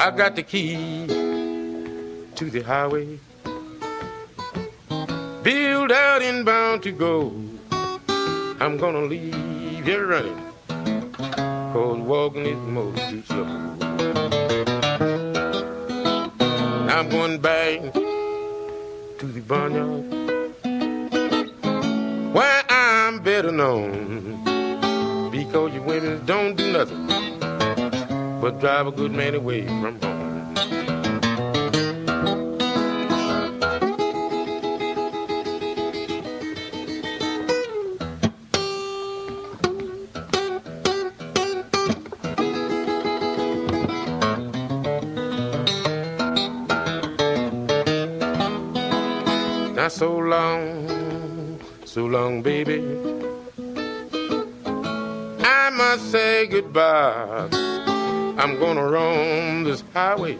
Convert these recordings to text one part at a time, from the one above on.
I got the key to the highway. Billed out and bound to go. I'm gonna leave you running. Cause walking is most too slow. I'm going back to the barnyard where I'm better known. Because you women don't do nothing but drive a good man away from home. Not so long, so long, baby. I must say goodbye. I'm gonna roam this highway,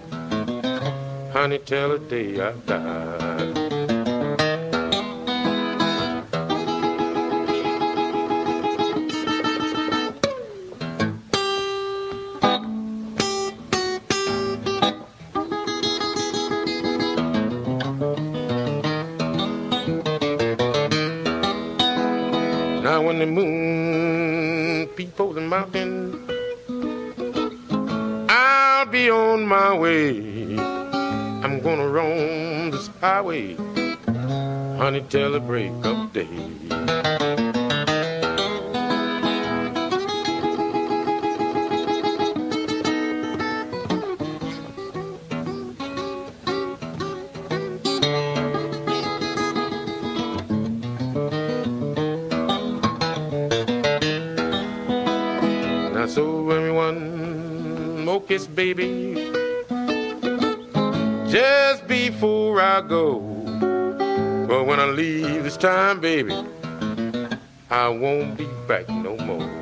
honey, till the day I die. Now when the moon peep over the mountain, on my way. I'm gonna roam this highway, honey, till the break of day. So everyone, more kiss, baby, just before I go. But when I leave this time, baby, I won't be back no more.